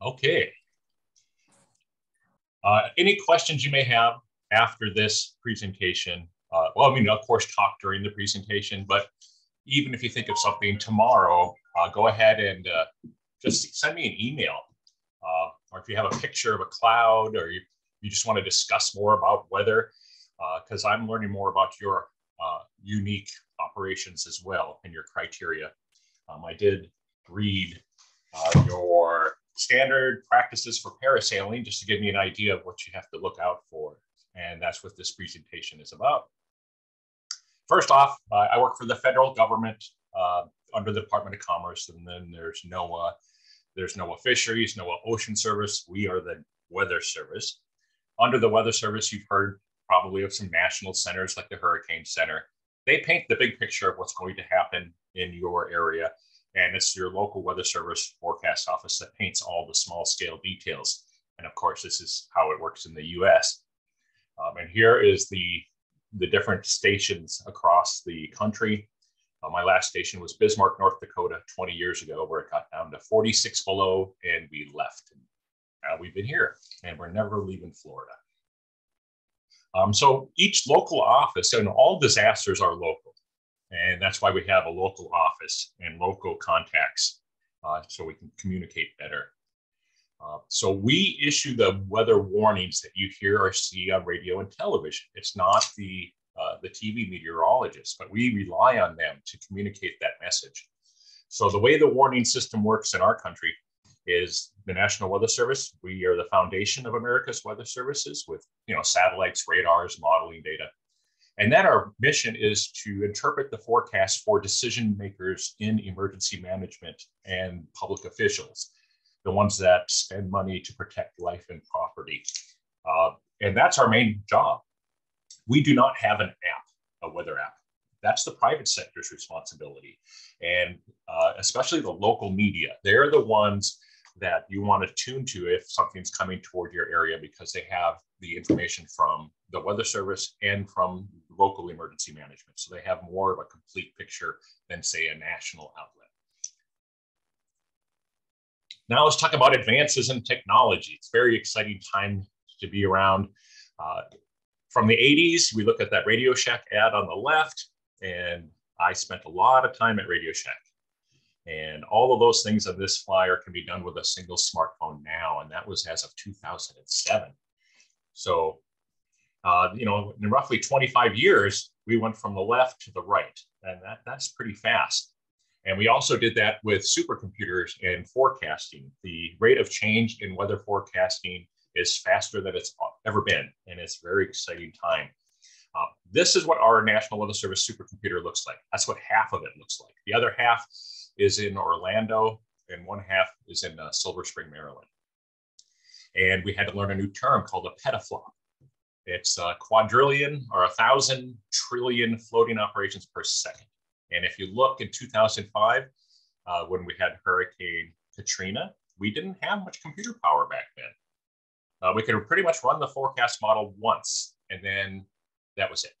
Okay. Uh, any questions you may have after this presentation? Uh, well, I mean, of course, talk during the presentation, but even if you think of something tomorrow, uh, go ahead and uh, just send me an email. Uh, or if you have a picture of a cloud or you, you just want to discuss more about weather, because uh, I'm learning more about your unique operations as well and your criteria. Um, I did read your standard practices for parasailing, just to give me an idea of what you have to look out for. And that's what this presentation is about. First off, uh, I work for the federal government uh, under the Department of Commerce, and then there's NOAA, there's NOAA Fisheries, NOAA Ocean Service. We are the Weather Service. Under the Weather Service, you've heard probably of some national centers like the Hurricane Center. They paint the big picture of what's going to happen in your area and it's your local weather service forecast office that paints all the small scale details. And of course, this is how it works in the US. Um, and here is the, the different stations across the country. Uh, my last station was Bismarck, North Dakota, 20 years ago, where it got down to 46 below and we left. And uh, we've been here and we're never leaving Florida. Um, so each local office and all disasters are local. And that's why we have a local office and local contacts uh, so we can communicate better. Uh, so we issue the weather warnings that you hear or see on radio and television. It's not the uh, the TV meteorologists, but we rely on them to communicate that message. So the way the warning system works in our country is the National Weather Service. We are the foundation of America's weather services with you know satellites, radars, modeling data. And then our mission is to interpret the forecast for decision makers in emergency management and public officials, the ones that spend money to protect life and property. Uh, and that's our main job. We do not have an app, a weather app. That's the private sector's responsibility. And uh, especially the local media, they're the ones that you want to tune to if something's coming toward your area because they have the information from the Weather Service and from local emergency management. So they have more of a complete picture than, say, a national outlet. Now let's talk about advances in technology. It's very exciting time to be around. Uh, from the 80s, we look at that Radio Shack ad on the left, and I spent a lot of time at Radio Shack. And all of those things on this flyer can be done with a single smartphone now, and that was as of 2007. So, uh, you know, in roughly 25 years, we went from the left to the right, and that, that's pretty fast. And we also did that with supercomputers and forecasting. The rate of change in weather forecasting is faster than it's ever been, and it's a very exciting time. Uh, this is what our National Weather Service supercomputer looks like. That's what half of it looks like. The other half is in Orlando, and one half is in uh, Silver Spring, Maryland and we had to learn a new term called a petaflop. It's a quadrillion or a thousand trillion floating operations per second. And if you look in 2005, uh, when we had Hurricane Katrina, we didn't have much computer power back then. Uh, we could pretty much run the forecast model once, and then that was it.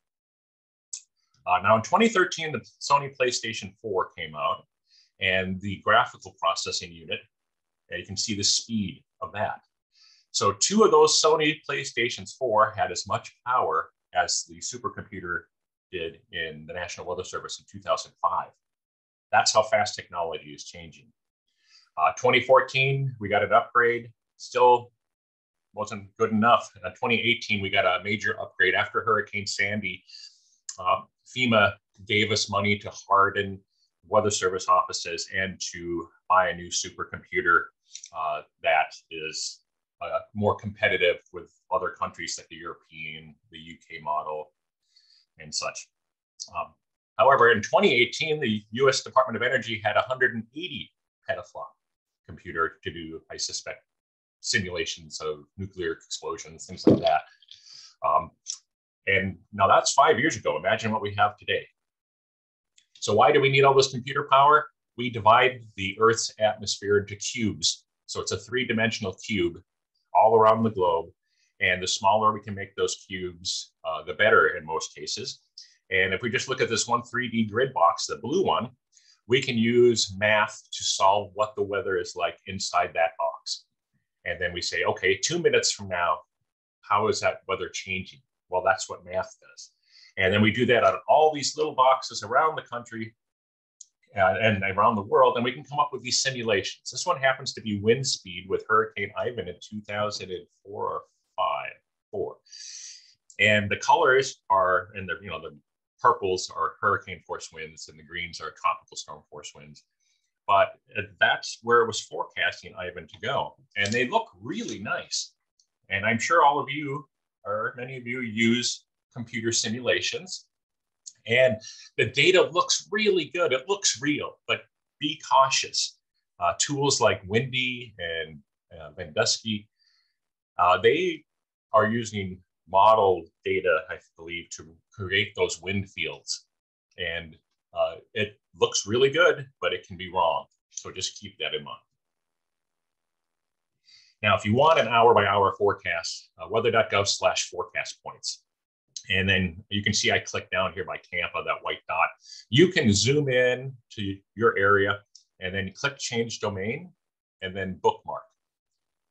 Uh, now in 2013, the Sony PlayStation 4 came out, and the graphical processing unit, you can see the speed of that. So two of those Sony PlayStations 4 had as much power as the supercomputer did in the National Weather Service in 2005. That's how fast technology is changing. Uh, 2014, we got an upgrade. Still wasn't good enough. In 2018, we got a major upgrade after Hurricane Sandy. Uh, FEMA gave us money to harden Weather Service offices and to buy a new supercomputer uh, that is uh, more competitive with other countries like the European, the UK model, and such. Um, however, in 2018, the US Department of Energy had 180 petaflop computer to do, I suspect, simulations of nuclear explosions, things like that. Um, and now that's five years ago. Imagine what we have today. So why do we need all this computer power? We divide the Earth's atmosphere into cubes. So it's a three-dimensional cube all around the globe. And the smaller we can make those cubes, uh, the better in most cases. And if we just look at this one 3D grid box, the blue one, we can use math to solve what the weather is like inside that box. And then we say, okay, two minutes from now, how is that weather changing? Well, that's what math does. And then we do that on all these little boxes around the country uh, and around the world, and we can come up with these simulations. This one happens to be wind speed with Hurricane Ivan in 2004 or five, four. And the colors are, and the you know the purples are hurricane force winds, and the greens are tropical storm force winds. But that's where it was forecasting Ivan to go, and they look really nice. And I'm sure all of you, or many of you, use computer simulations and the data looks really good. It looks real, but be cautious. Uh, tools like Windy and uh, Ventusky, uh, they are using model data, I believe, to create those wind fields. And uh, it looks really good, but it can be wrong. So just keep that in mind. Now, if you want an hour by hour forecast, uh, weather.gov slash forecast points. And then you can see I click down here by Tampa, that white dot. You can zoom in to your area and then click change domain and then bookmark.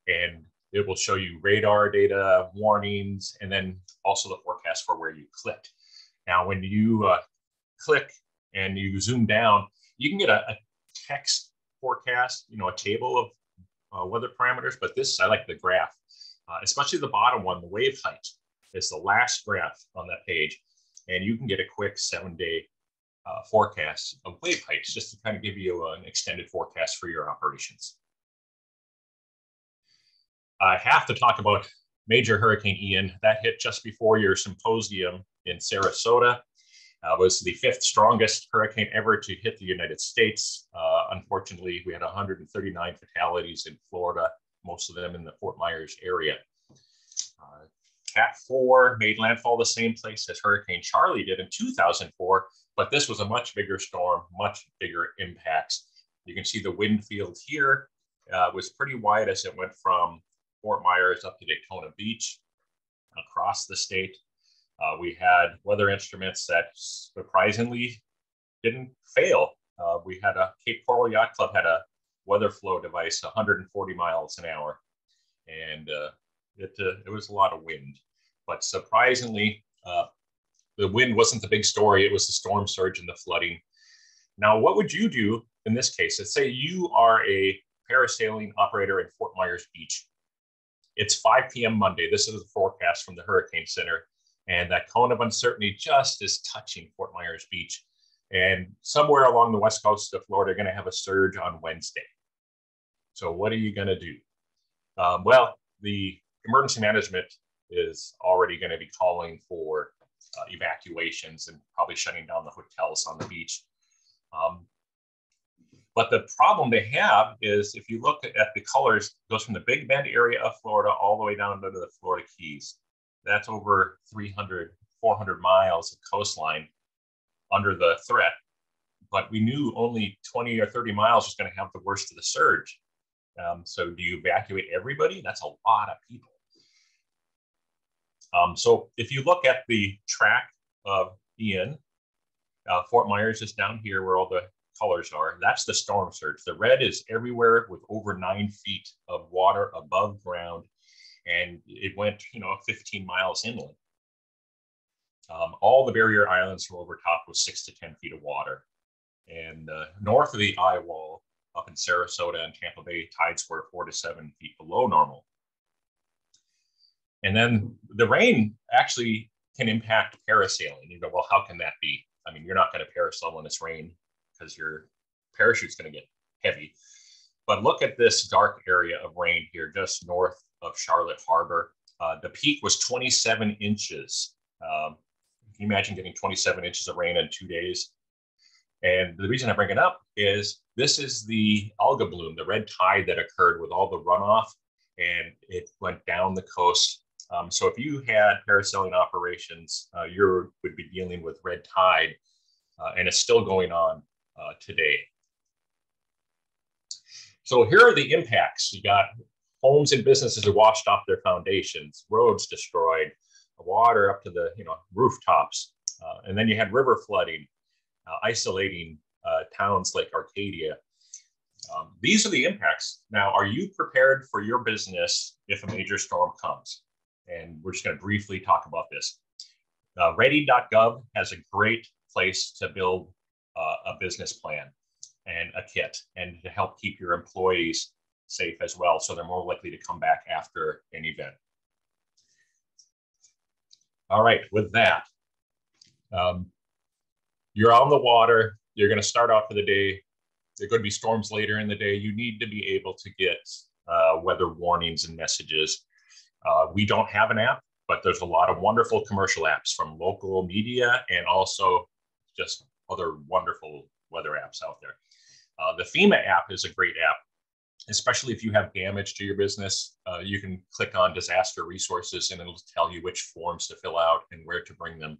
And it will show you radar data, warnings, and then also the forecast for where you clicked. Now, when you uh, click and you zoom down, you can get a, a text forecast, you know, a table of uh, weather parameters, but this, I like the graph, uh, especially the bottom one, the wave height. It's the last graph on that page. And you can get a quick seven day uh, forecast of wave heights just to kind of give you an extended forecast for your operations. I have to talk about major Hurricane Ian. That hit just before your symposium in Sarasota. Uh, was the fifth strongest hurricane ever to hit the United States. Uh, unfortunately, we had 139 fatalities in Florida, most of them in the Fort Myers area. Uh, Cat 4 made landfall the same place as Hurricane Charley did in 2004, but this was a much bigger storm, much bigger impacts. You can see the wind field here uh, was pretty wide as it went from Fort Myers up to Daytona Beach across the state. Uh, we had weather instruments that surprisingly didn't fail. Uh, we had a Cape Coral Yacht Club had a weather flow device 140 miles an hour, and uh, it, uh, it was a lot of wind. But surprisingly, uh, the wind wasn't the big story. It was the storm surge and the flooding. Now, what would you do in this case? Let's say you are a parasailing operator in Fort Myers Beach. It's 5 p.m. Monday. This is the forecast from the Hurricane Center. And that cone of uncertainty just is touching Fort Myers Beach. And somewhere along the west coast of Florida, going to have a surge on Wednesday. So, what are you going to do? Um, well, the emergency management is already going to be calling for uh, evacuations and probably shutting down the hotels on the beach. Um, but the problem they have is if you look at the colors, goes from the Big Bend area of Florida all the way down to the Florida Keys. That's over 300, 400 miles of coastline under the threat. But we knew only 20 or 30 miles was going to have the worst of the surge. Um, so do you evacuate everybody? That's a lot of people. Um, so if you look at the track of Ian, uh, Fort Myers is down here where all the colors are. That's the storm surge. The red is everywhere with over nine feet of water above ground. And it went, you know, 15 miles inland. Um, all the barrier islands were overtopped with six to 10 feet of water. And uh, north of the eye wall, up in Sarasota and Tampa Bay, tides were four to seven feet below normal. And then the rain actually can impact parasailing. You go, well, how can that be? I mean, you're not going to parasail when it's rain because your parachute's going to get heavy. But look at this dark area of rain here, just north of Charlotte Harbor. Uh, the peak was 27 inches. Um, can you imagine getting 27 inches of rain in two days? And the reason I bring it up is this is the alga bloom, the red tide that occurred with all the runoff, and it went down the coast um, so if you had parasailing operations, uh, you would be dealing with red tide, uh, and it's still going on uh, today. So here are the impacts. You got homes and businesses are washed off their foundations, roads destroyed, water up to the you know rooftops, uh, and then you had river flooding, uh, isolating uh, towns like Arcadia. Um, these are the impacts. Now, are you prepared for your business if a major storm comes? And we're just going to briefly talk about this. Uh, ready.gov has a great place to build uh, a business plan and a kit and to help keep your employees safe as well so they're more likely to come back after an event. All right, with that, um, you're on the water, you're going to start off for the day. There to be storms later in the day. You need to be able to get uh, weather warnings and messages. Uh, we don't have an app, but there's a lot of wonderful commercial apps from local media and also just other wonderful weather apps out there. Uh, the FEMA app is a great app, especially if you have damage to your business. Uh, you can click on disaster resources and it'll tell you which forms to fill out and where to bring them.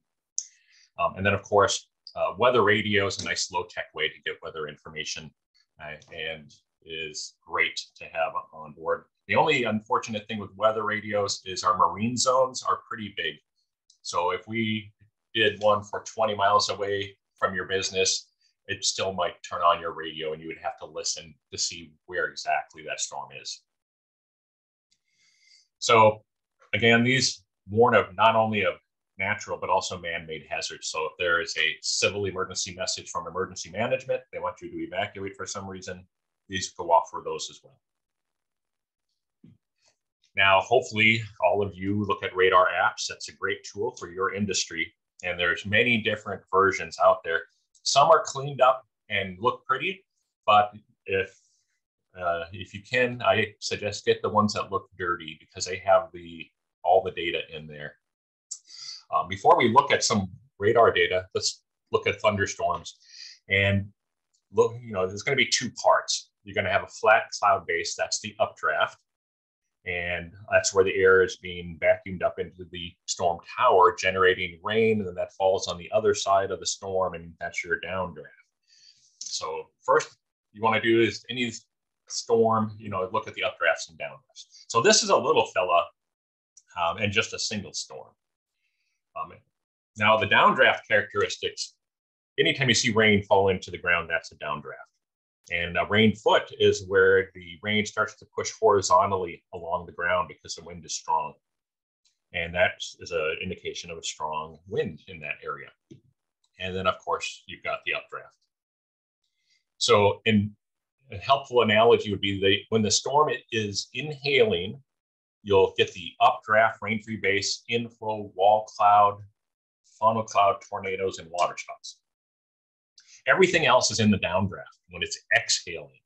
Um, and then, of course, uh, weather radio is a nice low tech way to get weather information uh, and is great to have on board. The only unfortunate thing with weather radios is our marine zones are pretty big. So if we did one for 20 miles away from your business, it still might turn on your radio and you would have to listen to see where exactly that storm is. So again, these warn of not only of natural but also man-made hazards. So if there is a civil emergency message from emergency management, they want you to evacuate for some reason, these go off for those as well. Now, hopefully all of you look at radar apps. That's a great tool for your industry. And there's many different versions out there. Some are cleaned up and look pretty, but if uh, if you can, I suggest get the ones that look dirty because they have the all the data in there. Um, before we look at some radar data, let's look at thunderstorms. And look, you know, there's going to be two parts. You're going to have a flat cloud base, that's the updraft. And that's where the air is being vacuumed up into the storm tower, generating rain, and then that falls on the other side of the storm, and that's your downdraft. So first, you want to do is any storm, you know, look at the updrafts and downdrafts. So this is a little fella um, and just a single storm. Um, now the downdraft characteristics, anytime you see rain fall into the ground, that's a downdraft. And a rain foot is where the rain starts to push horizontally along the ground because the wind is strong. And that is an indication of a strong wind in that area. And then, of course, you've got the updraft. So, in a helpful analogy would be that when the storm is inhaling, you'll get the updraft rain-free base, inflow, wall cloud, funnel cloud, tornadoes, and waterspouts. Everything else is in the downdraft when it's exhaling.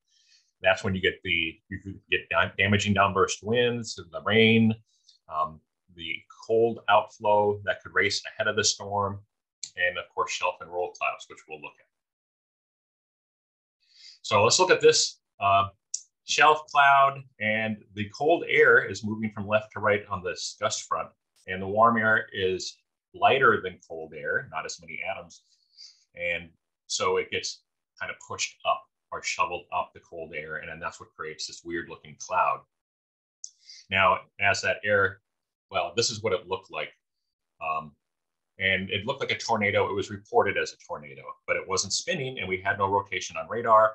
That's when you get the you get damaging downburst winds, the rain, um, the cold outflow that could race ahead of the storm, and of course shelf and roll clouds, which we'll look at. So let's look at this uh, shelf cloud, and the cold air is moving from left to right on this gust front, and the warm air is lighter than cold air, not as many atoms, and so it gets kind of pushed up or shoveled up the cold air, and then that's what creates this weird looking cloud. Now, as that air, well, this is what it looked like. Um, and it looked like a tornado. It was reported as a tornado, but it wasn't spinning, and we had no rotation on radar.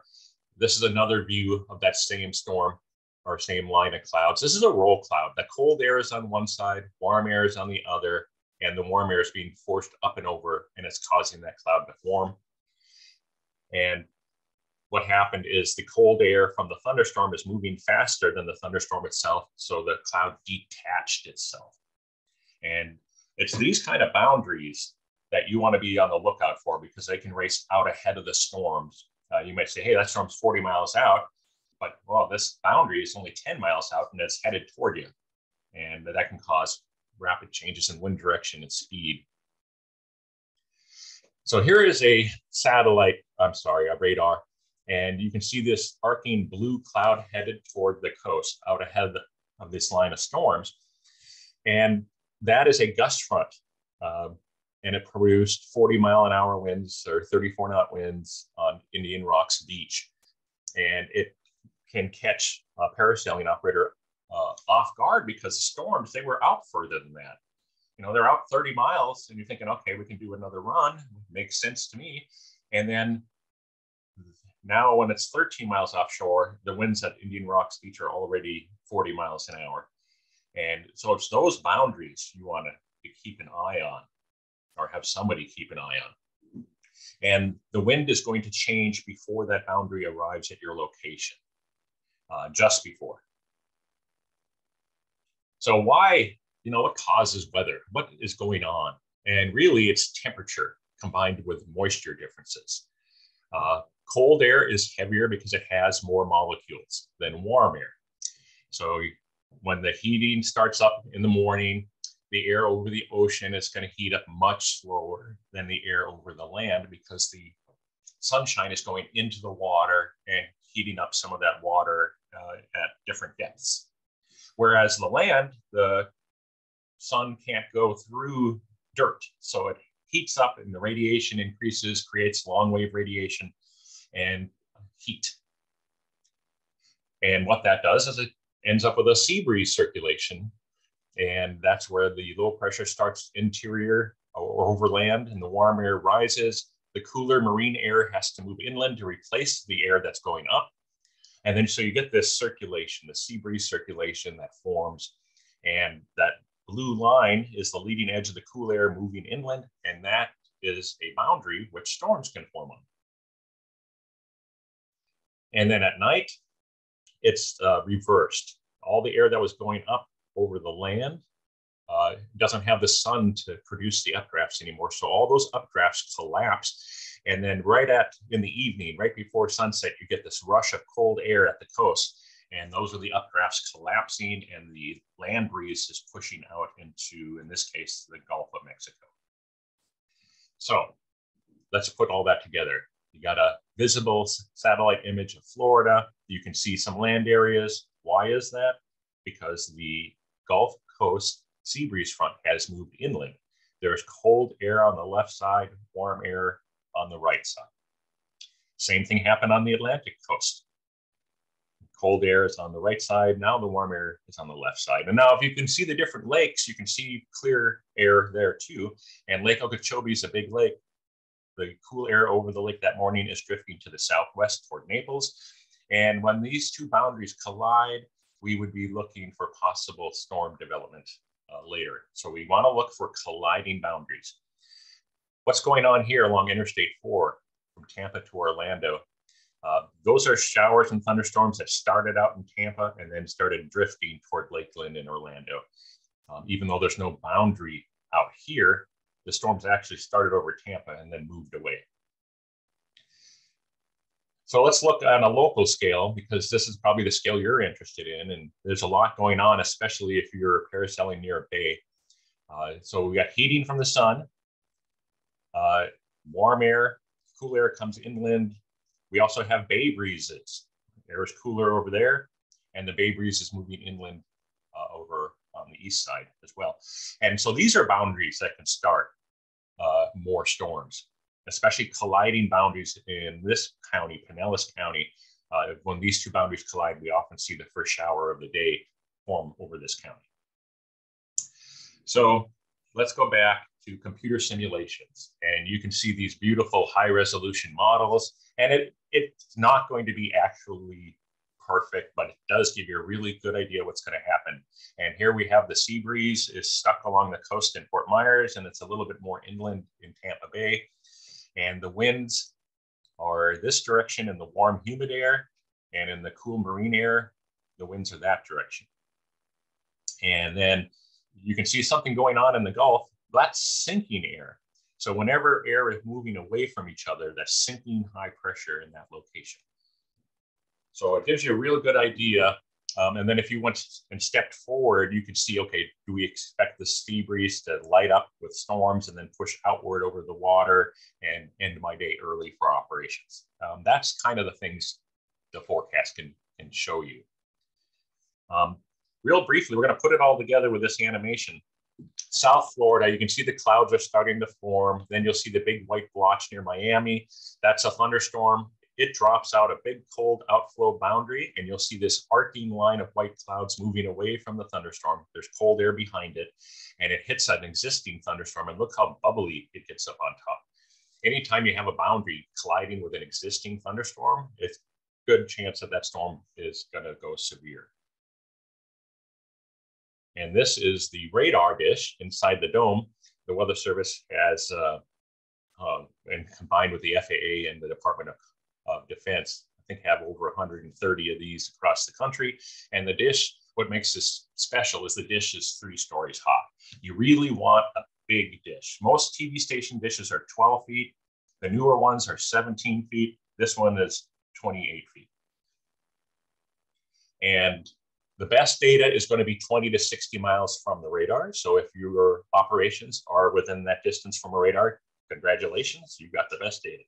This is another view of that same storm or same line of clouds. This is a roll cloud. The cold air is on one side, warm air is on the other, and the warm air is being forced up and over, and it's causing that cloud to form. And what happened is the cold air from the thunderstorm is moving faster than the thunderstorm itself. So the cloud detached itself. And it's these kind of boundaries that you want to be on the lookout for because they can race out ahead of the storms. Uh, you might say, hey, that storm's 40 miles out, but well, this boundary is only 10 miles out and it's headed toward you. And that can cause rapid changes in wind direction and speed. So here is a satellite, I'm sorry, a radar, and you can see this arcing blue cloud headed toward the coast out ahead of this line of storms. And that is a gust front. Uh, and it produced 40 mile an hour winds or 34 knot winds on Indian Rocks Beach. And it can catch a parasailing operator uh, off guard because the storms, they were out further than that you know, they're out 30 miles and you're thinking, okay, we can do another run. Makes sense to me. And then Now, when it's 13 miles offshore, the winds at Indian Rocks Beach are already 40 miles an hour. And so it's those boundaries you want to keep an eye on or have somebody keep an eye on. And the wind is going to change before that boundary arrives at your location, uh, just before. So why, you know, what causes weather? What is going on? And really it's temperature combined with moisture differences. Uh, cold air is heavier because it has more molecules than warm air. So when the heating starts up in the morning, the air over the ocean is going to heat up much slower than the air over the land because the sunshine is going into the water and heating up some of that water uh, at different depths. Whereas the land, the sun can't go through dirt. So it heats up and the radiation increases, creates long wave radiation and heat. And what that does is it ends up with a sea breeze circulation. And that's where the low pressure starts interior or over land and the warm air rises. The cooler marine air has to move inland to replace the air that's going up. And then so you get this circulation, the sea breeze circulation that forms. And that blue line is the leading edge of the cool air moving inland. And that is a boundary which storms can form on. And then at night, it's uh, reversed. All the air that was going up over the land uh, doesn't have the sun to produce the updrafts anymore. So all those updrafts collapse. And then right at in the evening, right before sunset, you get this rush of cold air at the coast. And those are the updrafts collapsing and the land breeze is pushing out into, in this case, the Gulf of Mexico. So let's put all that together. You got a visible satellite image of Florida. You can see some land areas. Why is that? Because the Gulf Coast sea breeze front has moved inland. There's cold air on the left side, warm air on the right side. Same thing happened on the Atlantic coast. Cold air is on the right side. Now the warm air is on the left side. And now if you can see the different lakes, you can see clear air there too. And Lake Okeechobee is a big lake. The cool air over the lake that morning is drifting to the southwest toward Naples. And when these two boundaries collide, we would be looking for possible storm development uh, later. So we want to look for colliding boundaries. What's going on here along Interstate 4 from Tampa to Orlando? Uh, those are showers and thunderstorms that started out in Tampa and then started drifting toward Lakeland and Orlando. Um, even though there's no boundary out here, the storms actually started over Tampa and then moved away. So let's look on a local scale because this is probably the scale you're interested in. And there's a lot going on, especially if you're parasailing near a bay. Uh, so we got heating from the sun, uh, warm air, cool air comes inland. We also have bay breezes. Air is cooler over there, and the bay breeze is moving inland uh, over on the east side as well. And so these are boundaries that can start uh, more storms, especially colliding boundaries in this county, Pinellas County. Uh, when these two boundaries collide, we often see the first shower of the day form over this county. So let's go back to computer simulations. And you can see these beautiful high resolution models. And it, it's not going to be actually perfect, but it does give you a really good idea what's going to happen. And here we have the sea breeze is stuck along the coast in Fort Myers, and it's a little bit more inland in Tampa Bay. And the winds are this direction in the warm, humid air, and in the cool marine air, the winds are that direction. And then you can see something going on in the Gulf. That's sinking air. So whenever air is moving away from each other, that's sinking high pressure in that location. So it gives you a real good idea. Um, and then if you went and stepped forward, you could see, okay, do we expect the sea breeze to light up with storms and then push outward over the water and end my day early for operations? Um, that's kind of the things the forecast can, can show you. Um, real briefly, we're going to put it all together with this animation. South Florida, you can see the clouds are starting to form. Then you'll see the big white blotch near Miami. That's a thunderstorm it drops out a big cold outflow boundary and you'll see this arcing line of white clouds moving away from the thunderstorm. There's cold air behind it and it hits an existing thunderstorm and look how bubbly it gets up on top. anytime you have a boundary colliding with an existing thunderstorm, it's good chance that that storm is going to go severe. And this is the radar dish inside the dome. The Weather Service has, uh, uh, and combined with the FAA and the Department of, of Defense, I think have over 130 of these across the country. And the dish, what makes this special is the dish is three stories high. You really want a big dish. Most TV station dishes are 12 feet. The newer ones are 17 feet. This one is 28 feet. And the best data is going to be 20 to 60 miles from the radar. So if your operations are within that distance from a radar, congratulations, you've got the best data.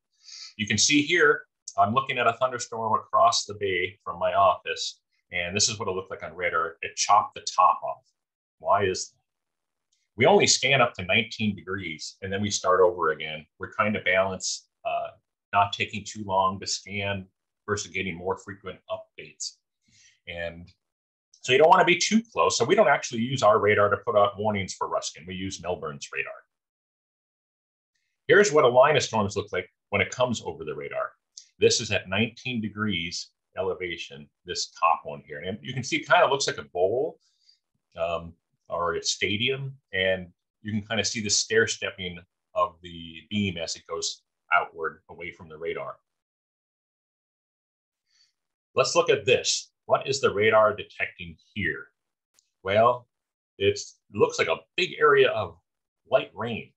You can see here, I'm looking at a thunderstorm across the bay from my office, and this is what it looked like on radar. It chopped the top off. Why is that? We only scan up to 19 degrees, and then we start over again. We're trying to balance uh, not taking too long to scan versus getting more frequent updates. And so you don't want to be too close. So we don't actually use our radar to put out warnings for Ruskin. We use Melbourne's radar. Here's what a line of storms look like when it comes over the radar. This is at 19 degrees elevation, this top one here. And you can see kind of looks like a bowl um, or a stadium. And you can kind of see the stair stepping of the beam as it goes outward away from the radar. Let's look at this. What is the radar detecting here? Well, it looks like a big area of light rain.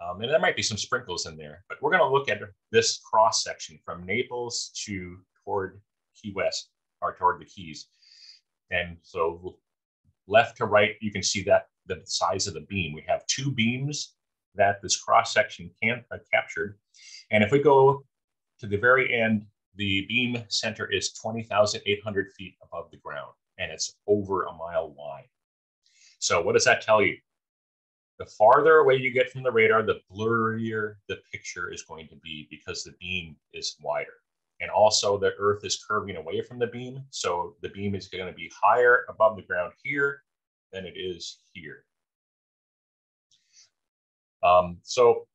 Um, and there might be some sprinkles in there, but we're going to look at this cross section from Naples to toward Key West or toward the Keys. And so left to right, you can see that the size of the beam. We have two beams that this cross section can uh, captured. And if we go to the very end the beam center is 20,800 feet above the ground and it's over a mile wide. So what does that tell you? The farther away you get from the radar, the blurrier the picture is going to be because the beam is wider. And also the earth is curving away from the beam. So the beam is going to be higher above the ground here than it is here. Um, so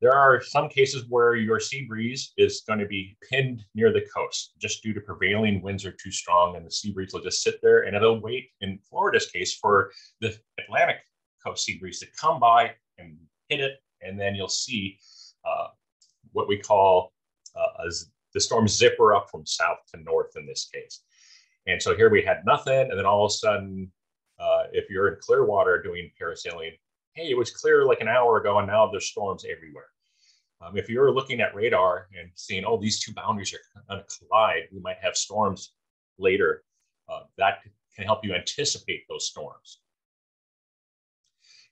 there are some cases where your sea breeze is going to be pinned near the coast just due to prevailing winds are too strong and the sea breeze will just sit there and it'll wait in Florida's case for the Atlantic coast sea breeze to come by and hit it. And then you'll see uh, what we call uh, as the storm zipper up from south to north in this case. And so here we had nothing. And then all of a sudden, uh, if you're in Clearwater doing parasailing, hey, it was clear like an hour ago and now there's storms everywhere. Um, if you're looking at radar and seeing, oh, these two boundaries are going to collide, we might have storms later. Uh, that can help you anticipate those storms.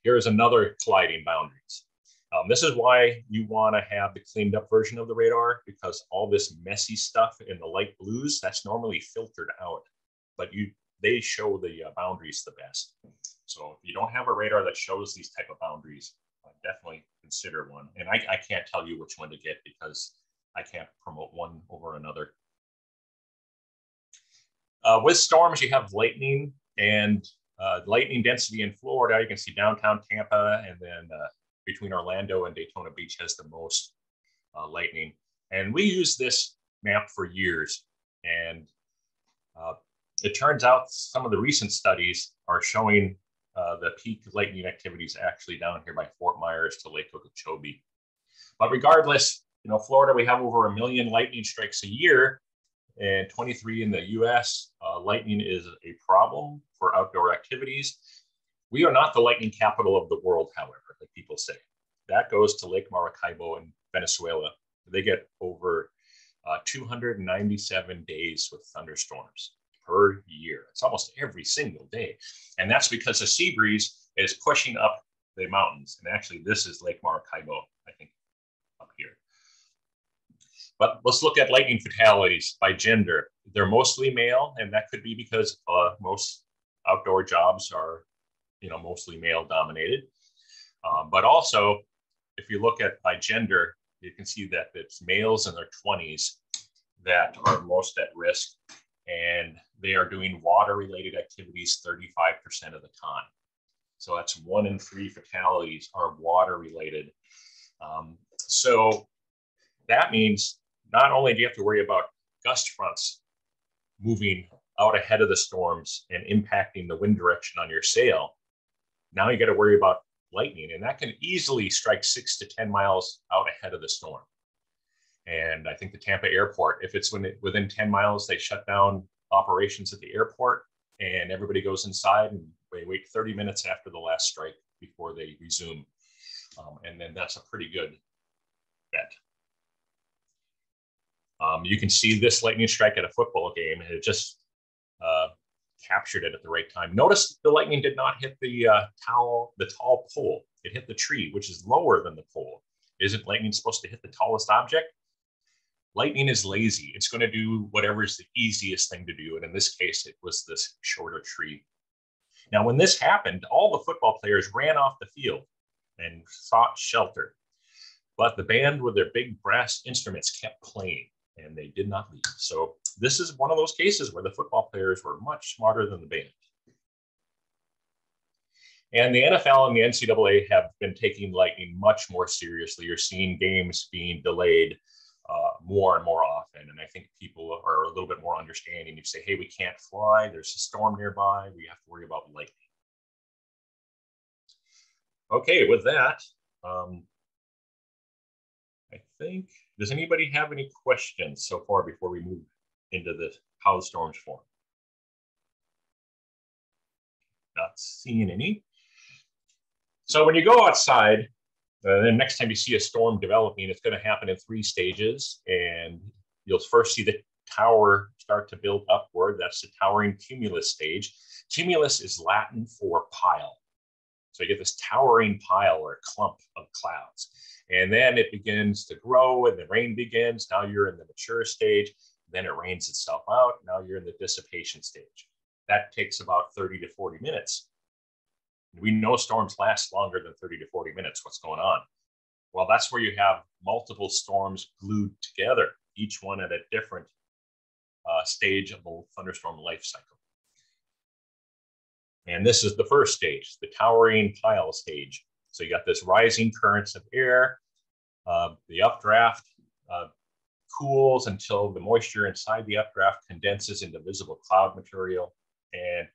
Here is another colliding boundaries. Um, this is why you want to have the cleaned up version of the radar because all this messy stuff in the light blues, that's normally filtered out, but you they show the uh, boundaries the best. So if you don't have a radar that shows these type of boundaries, uh, definitely consider one. And I, I can't tell you which one to get because I can't promote one over another. Uh, with storms, you have lightning and uh, lightning density in Florida. You can see downtown Tampa and then uh, between Orlando and Daytona Beach has the most uh, lightning. And we use this map for years. And uh, it turns out some of the recent studies are showing uh, the peak lightning activities actually down here by Fort Myers to Lake Okeechobee. But regardless, you know, Florida, we have over a million lightning strikes a year and 23 in the US. Uh, lightning is a problem for outdoor activities. We are not the lightning capital of the world, however, like people say. That goes to Lake Maracaibo in Venezuela. They get over uh, 297 days with thunderstorms per year. It's almost every single day. And that's because the sea breeze is pushing up the mountains. And actually, this is Lake Maracaibo, I think, up here. But let's look at lightning fatalities by gender. They're mostly male, and that could be because uh, most outdoor jobs are, you know, mostly male dominated. Um, but also, if you look at by gender, you can see that it's males in their 20s that are most at risk and they are doing water related activities 35% of the time. So that's one in three fatalities are water related. Um, So that means not only do you have to worry about gust fronts moving out ahead of the storms and impacting the wind direction on your sail, now you got to worry about lightning, and that can easily strike six to 10 miles out ahead of the storm. And I think the Tampa airport, if it's within 10 miles, they shut down operations at the airport and everybody goes inside and they wait 30 minutes after the last strike before they resume. Um, and then that's a pretty good bet. Um, you can see this lightning strike at a football game, and it just uh, captured it at the right time. Notice the lightning did not hit the uh, towel, the tall pole. It hit the tree, which is lower than the pole. Isn't lightning supposed to hit the tallest object? Lightning is lazy. It's going to do whatever is the easiest thing to do. And in this case, it was this shorter tree. Now, when this happened, all the football players ran off the field and sought shelter. But the band with their big brass instruments kept playing and they did not leave. So this is one of those cases where the football players were much smarter than the band. And the NFL and the NCAA have been taking lightning much more seriously. You're seeing games being delayed uh, more and more often. And I think people are a little bit more understanding. You say, hey, we can't fly, there's a storm nearby, we have to worry about lightning. Okay, with that, um, I think, does anybody have any questions so far before we move into the how storms form? Not seeing any. So when you go outside, uh, then next time you see a storm developing, it's going to happen in three stages. And you'll first see the tower start to build upward. That's the towering cumulus stage. Cumulus is Latin for pile. So you get this towering pile or clump of clouds. And then it begins to grow and the rain begins. Now you're in the mature stage. Then it rains itself out. Now you're in the dissipation stage. That takes about 30 to 40 minutes. We know storms last longer than 30 to 40 minutes. What's going on? Well, that's where you have multiple storms glued together, each one at a different uh, stage of the thunderstorm life cycle. And this is the first stage, the towering pile stage. So you got this rising currents of air. Uh, the updraft uh, cools until the moisture inside the updraft condenses into visible cloud material. And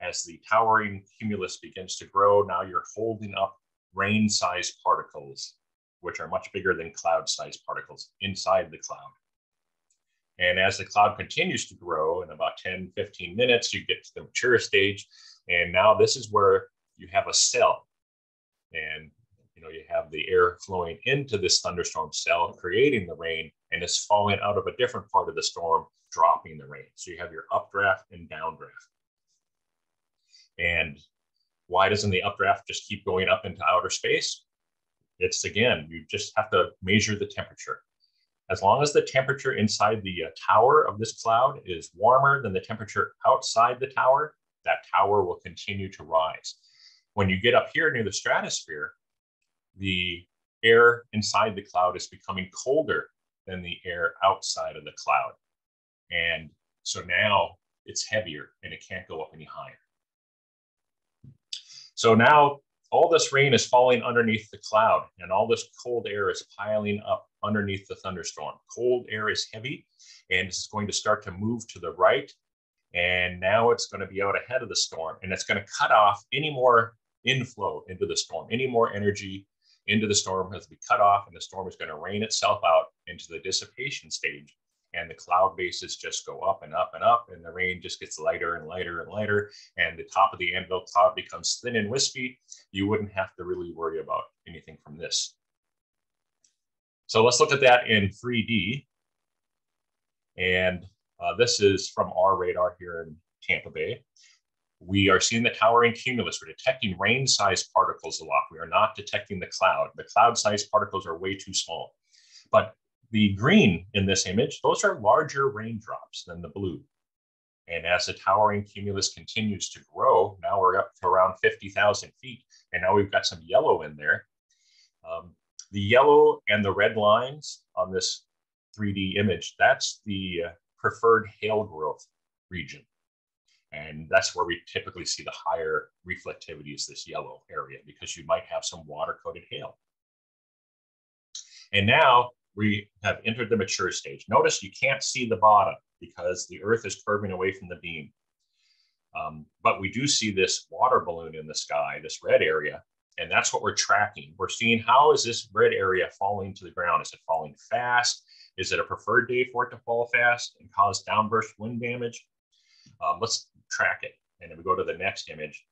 as the towering cumulus begins to grow, now you're holding up rain-sized particles, which are much bigger than cloud-sized particles inside the cloud. And as the cloud continues to grow in about 10, 15 minutes, you get to the mature stage. And now this is where you have a cell. And you know, you have the air flowing into this thunderstorm cell, creating the rain, and it's falling out of a different part of the storm, dropping the rain. So you have your updraft and downdraft. And why doesn't the updraft just keep going up into outer space? It's again, you just have to measure the temperature. As long as the temperature inside the uh, tower of this cloud is warmer than the temperature outside the tower, that tower will continue to rise. When you get up here near the stratosphere, the air inside the cloud is becoming colder than the air outside of the cloud. And so now it's heavier and it can't go up any higher. So now all this rain is falling underneath the cloud and all this cold air is piling up underneath the thunderstorm. Cold air is heavy and it's going to start to move to the right. And now it's going to be out ahead of the storm and it's going to cut off any more inflow into the storm, any more energy into the storm has to be cut off and the storm is going to rain itself out into the dissipation stage and the cloud bases just go up and up and up, and the rain just gets lighter and lighter and lighter, and the top of the anvil cloud becomes thin and wispy, you wouldn't have to really worry about anything from this. So let's look at that in 3D. And uh, this is from our radar here in Tampa Bay. We are seeing the towering cumulus. We're detecting rain-sized particles a lot. We are not detecting the cloud. The cloud-sized particles are way too small. But the green in this image, those are larger raindrops than the blue. And as the towering cumulus continues to grow, now we're up to around 50,000 feet. And now we've got some yellow in there. Um, the yellow and the red lines on this 3D image, that's the uh, preferred hail growth region. And that's where we typically see the higher reflectivity is this yellow area because you might have some water coated hail. And now we have entered the mature stage. Notice you can't see the bottom because the earth is curving away from the beam. Um, but we do see this water balloon in the sky, this red area, and that's what we're tracking. We're seeing how is this red area falling to the ground? Is it falling fast? Is it a preferred day for it to fall fast and cause downburst wind damage? Um, let's track it. And then we go to the next image.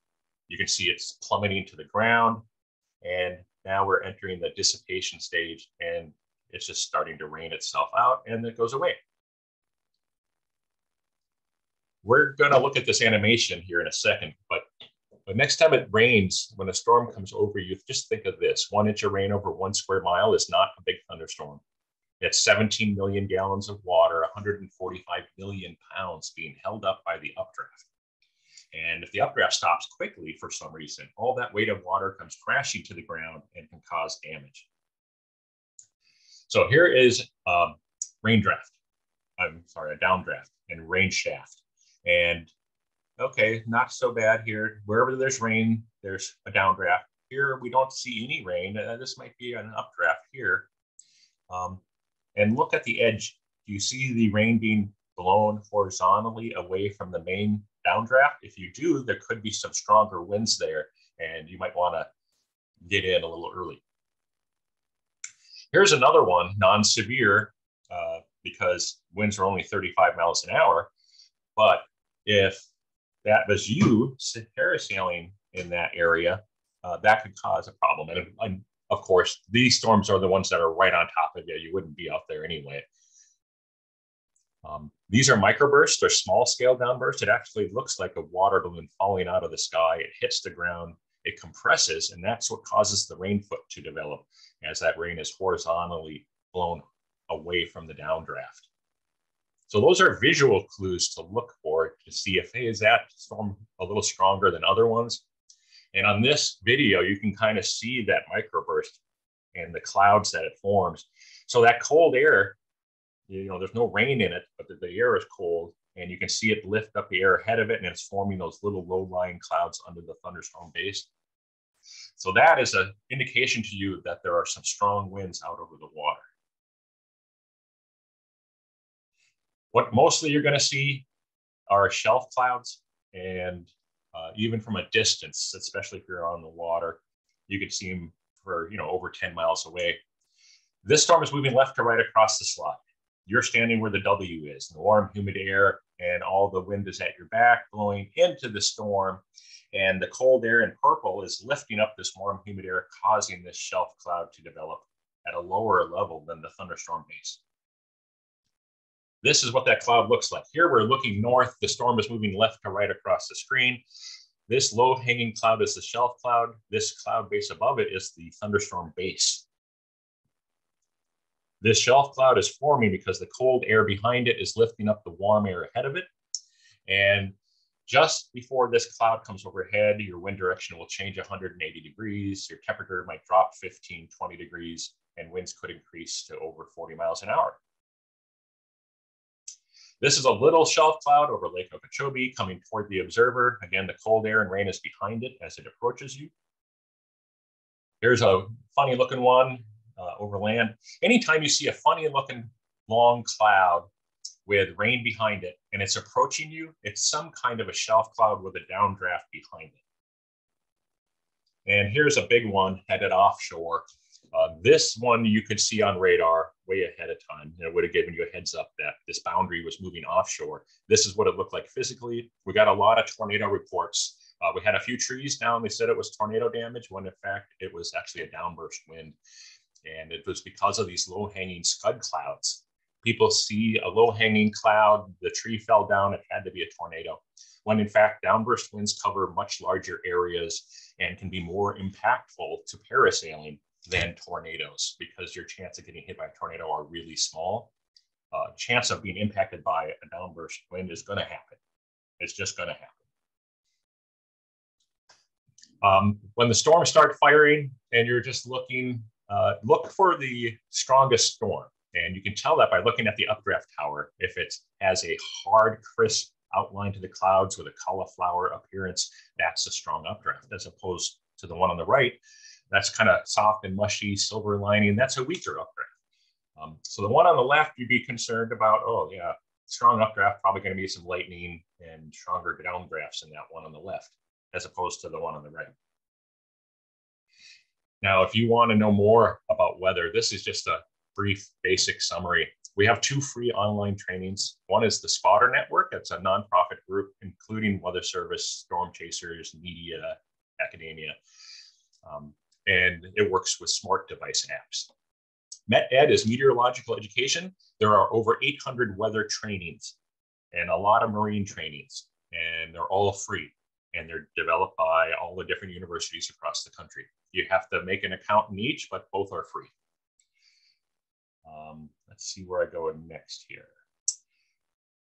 You can see it's plummeting to the ground. And now we're entering the dissipation stage and it's just starting to rain itself out and it goes away. We're going to look at this animation here in a second, but but next time it rains, when a storm comes over you, just think of this. One inch of rain over one square mile is not a big thunderstorm. It's 17 million gallons of water, 145 million pounds being held up by the updraft. And if the updraft stops quickly for some reason, all that weight of water comes crashing to the ground and can cause damage. So here is a rain draft. I'm sorry, a downdraft and rain shaft. And okay, not so bad here. Wherever there's rain, there's a downdraft. Here we don't see any rain. Uh, this might be an updraft here. Um, and look at the edge. Do you see the rain being blown horizontally away from the main downdraft? If you do, there could be some stronger winds there, and you might want to get in a little early. Here's another one, non-severe, uh, because winds are only 35 miles an hour. But if that was you parasailing in that area, uh, that could cause a problem. And, and, of course, these storms are the ones that are right on top of you. You wouldn't be out there anyway. Um, these are microbursts, they're small scale downbursts. It actually looks like a water balloon falling out of the sky. It hits the ground, it compresses, and that's what causes the rain foot to develop as that rain is horizontally blown away from the downdraft. So those are visual clues to look for to see if, hey, is that storm a little stronger than other ones? And on this video, you can kind of see that microburst and the clouds that it forms. So that cold air, you know, there's no rain in it, but the, the air is cold and you can see it lift up the air ahead of it and it's forming those little low-lying clouds under the thunderstorm base. So that is an indication to you that there are some strong winds out over the water. What mostly you're going to see are shelf clouds, and uh, even from a distance, especially if you're on the water, you can see them for you know over 10 miles away. This storm is moving left to right across the slide. You're standing where the W is, the warm, humid air, and all the wind is at your back blowing into the storm. And the cold air in purple is lifting up this warm, humid air, causing this shelf cloud to develop at a lower level than the thunderstorm base. This is what that cloud looks like. Here we're looking north. The storm is moving left to right across the screen. This low hanging cloud is the shelf cloud. This cloud base above it is the thunderstorm base. This shelf cloud is forming because the cold air behind it is lifting up the warm air ahead of it. And just before this cloud comes overhead, your wind direction will change 180 degrees. Your temperature might drop 15, 20 degrees, and winds could increase to over 40 miles an hour. This is a little shelf cloud over Lake Okeechobee coming toward the observer. Again, the cold air and rain is behind it as it approaches you. Here's a funny looking one uh, over land. Anytime you see a funny looking long cloud with rain behind it and it's approaching you, it's some kind of a shelf cloud with a downdraft behind it. And here's a big one headed offshore. Uh, this one you could see on radar way ahead of time. You know, would have given you a heads up that this boundary was moving offshore. This is what it looked like physically. We got a lot of tornado reports. Uh, we had a few trees down. They said it was tornado damage when in fact it was actually a downburst wind. And it was because of these low hanging scud clouds. People see a low hanging cloud, the tree fell down, it had to be a tornado. When in fact, downburst winds cover much larger areas and can be more impactful to parasailing than tornadoes because your chance of getting hit by a tornado are really small. Uh, chance of being impacted by a downburst wind is going to happen. It's just going to happen. Um, when the storms start firing and you're just looking, uh, look for the strongest storm. And you can tell that by looking at the updraft tower. If it has a hard, crisp outline to the clouds with a cauliflower appearance, that's a strong updraft, as opposed to the one on the right, That's kind of soft and mushy, silver lining. That's a weaker updraft. Um, so the one on the left, you'd be concerned about, oh yeah, strong updraft, probably going to be some lightning and stronger downdrafts in that one on the left, as opposed to the one on the right. Now, if you want to know more about weather, this is just a brief basic summary. We have two free online trainings. One is the Spotter Network. It's a nonprofit group, including Weather Service, Storm Chasers, media, academia. Um, and it works with smart device apps. METED is meteorological education. There are over 800 weather trainings and a lot of marine trainings, and they're all free. And they're developed by all the different universities across the country. You have to make an account in each, but both are free. Um, let's see where I go next here.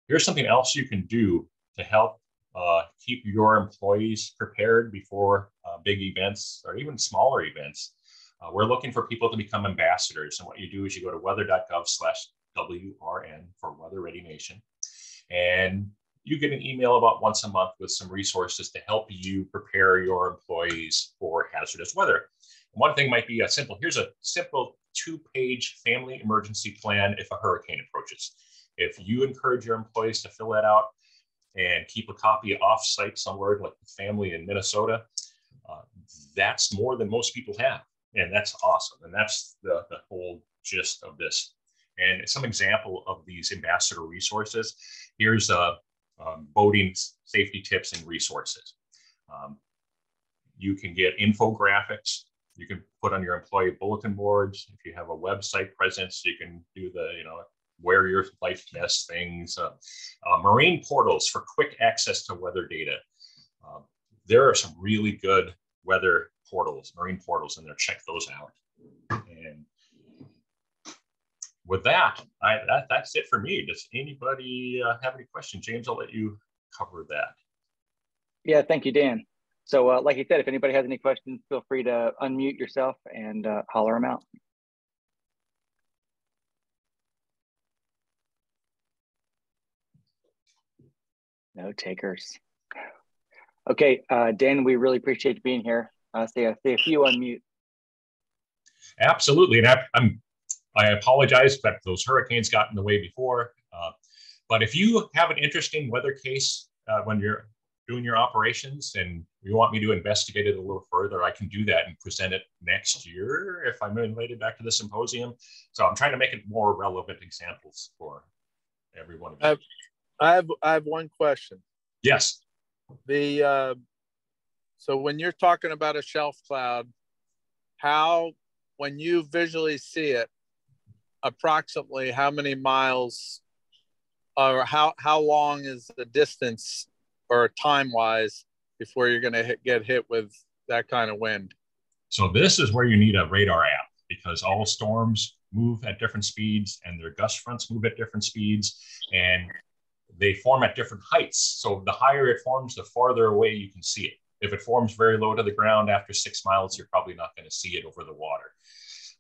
Here's something else you can do to help uh, keep your employees prepared before uh, big events or even smaller events. Uh, we're looking for people to become ambassadors. And what you do is you go to weather.gov slash WRN for Weather Ready Nation. And you get an email about once a month with some resources to help you prepare your employees for hazardous weather. And one thing might be a simple, here's a simple two page family emergency plan if a hurricane approaches. If you encourage your employees to fill that out and keep a copy off site somewhere, like the family in Minnesota, uh, that's more than most people have and that's awesome. And that's the, the whole gist of this. And some example of these ambassador resources. Here's a um, boating safety tips and resources. Um, you can get infographics. You can put on your employee bulletin boards. If you have a website presence, you can do the, you know, wear your life vest things. Uh, uh, marine portals for quick access to weather data. Uh, there are some really good weather portals, marine portals in there. Check those out. And with that, I, that that's it for me. Does anybody uh, have any questions? James, I'll let you cover that. Yeah, thank you, Dan. So, uh, like you said, if anybody has any questions, feel free to unmute yourself and uh, holler them out. No takers. Okay, uh, Dan, we really appreciate you being here. Uh, say, say a few unmute. Absolutely, and I, am I apologize that those hurricanes got in the way before. Uh, but if you have an interesting weather case uh, when you're doing your operations and you want me to investigate it a little further, I can do that and present it next year if I'm invited back to the symposium. So I'm trying to make it more relevant examples for everyone. I have, I have, I have one question. Yes. The uh, so when you're talking about a shelf cloud, how, when you visually see it, approximately how many miles or how, how long is the distance or time wise before you're going to get hit with that kind of wind? So this is where you need a radar app because all storms move at different speeds and their gust fronts move at different speeds and they form at different heights. So the higher it forms, the farther away you can see it. If it forms very low to the ground after six miles, you're probably not going to see it over the water.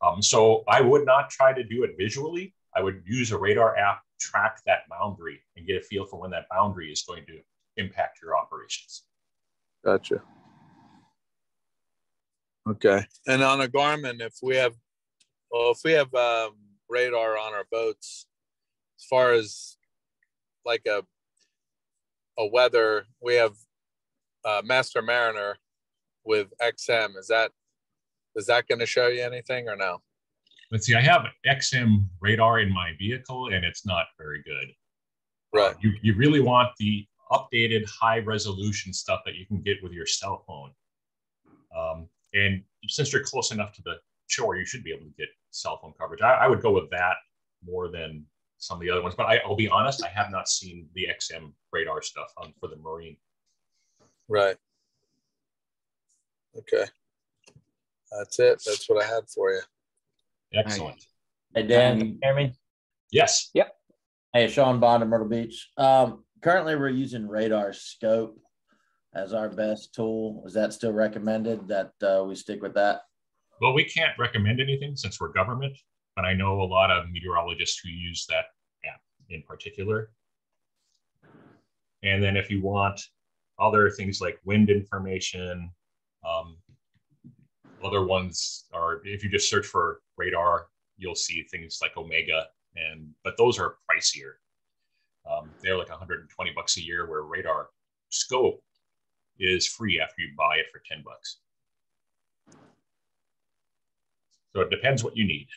Um, so I would not try to do it visually. I would use a radar app, track that boundary, and get a feel for when that boundary is going to impact your operations. Gotcha. Okay. And on a Garmin, if we have, well, if we have um, radar on our boats, as far as like a a weather, we have uh, Master Mariner with XM. Is that is that going to show you anything or no? Let's see. I have XM radar in my vehicle, and it's not very good. Right. Uh, you you really want the updated high resolution stuff that you can get with your cell phone. Um, and since you're close enough to the shore, you should be able to get cell phone coverage. I, I would go with that more than some of the other ones. But I, will be honest, I have not seen the XM radar stuff on for the marine. Right. Okay. That's it. That's what I had for you. Excellent. Hey, Dan, can you hear me? Yes. Yep. Hey, Sean Bond of Myrtle Beach. Um, currently, we're using RadarScope as our best tool. Is that still recommended that uh, we stick with that? Well, we can't recommend anything since we're government, but I know a lot of meteorologists who use that app in particular. And then if you want other things like wind information, um, other ones are if you just search for radar, you'll see things like Omega, and but those are pricier. Um, they're like 120 bucks a year, where radar scope is free after you buy it for 10 bucks. So it depends what you need.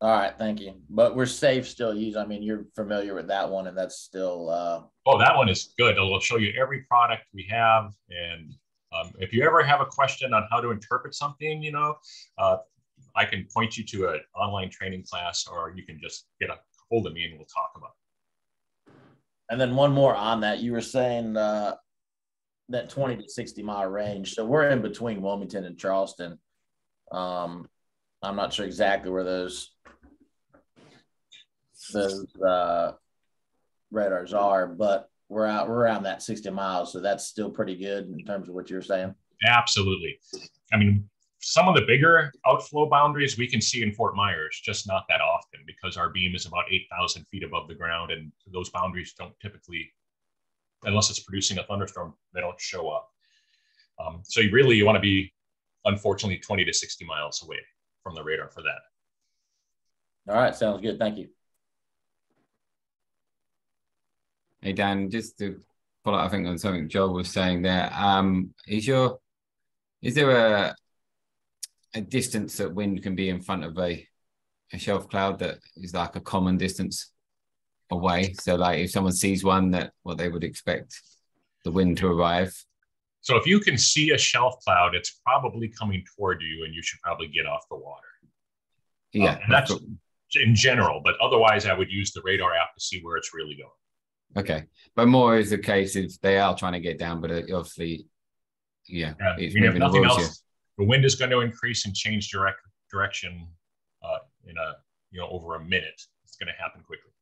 All right, thank you. But we're safe still use. I mean, you're familiar with that one, and that's still. Uh... Oh, that one is good. It'll show you every product we have, and um, if you ever have a question on how to interpret something, you know, uh, I can point you to an online training class, or you can just get a hold of me and we'll talk about. It. And then one more on that, you were saying uh, that 20 to 60 mile range. So we're in between Wilmington and Charleston. Um, I'm not sure exactly where those those uh, radars are, but we're out we're around that 60 miles, so that's still pretty good in terms of what you're saying. Absolutely. I mean, some of the bigger outflow boundaries we can see in Fort Myers, just not that often because our beam is about 8,000 feet above the ground, and those boundaries don't typically, unless it's producing a thunderstorm, they don't show up. Um, so you really you want to be, unfortunately, 20 to 60 miles away from the radar for that. All right, sounds good. Thank you. Hey Dan, just to follow up, I think on something Joel was saying there. Um, is your is there a a distance that wind can be in front of a a shelf cloud that is like a common distance away? So like if someone sees one that what they would expect the wind to arrive. So if you can see a shelf cloud, it's probably coming toward you, and you should probably get off the water. Yeah, um, that's in general. But otherwise, I would use the radar app to see where it's really going. Okay, but more is the case if they are trying to get down, but obviously, yeah, yeah it's I mean, if nothing else, the wind is going to increase and change direct direction uh, in a you know over a minute. It's going to happen quickly.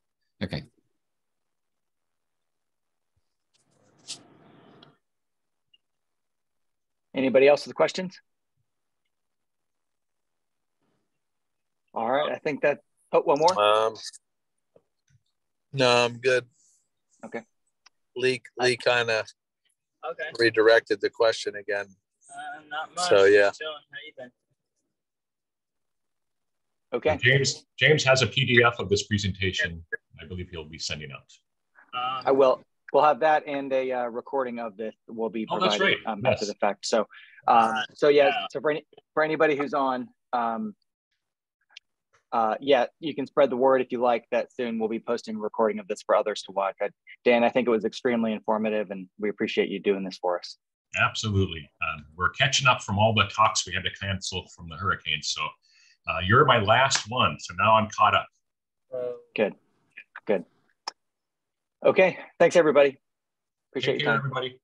Okay. Anybody else with questions? All right, I think that. Oh, one more. Um, no, I'm good. Okay. Lee Lee kind of okay. redirected the question again. Uh, not much. So yeah. Chilling. How you been? Okay. James James has a PDF of this presentation. I believe he'll be sending out. Um, I will. We'll have that and a uh, recording of this will be provided oh, um, yes. after the fact. So, um, so yeah, yeah. So for any for anybody who's on, um, uh, yeah, you can spread the word if you like that soon we'll be posting a recording of this for others to watch. I, Dan, I think it was extremely informative and we appreciate you doing this for us. Absolutely. Um, we're catching up from all the talks we had to cancel from the hurricanes. So uh, you're my last one. So now I'm caught up. Good. Good. Okay. Thanks, everybody. Appreciate Take your care, time. everybody.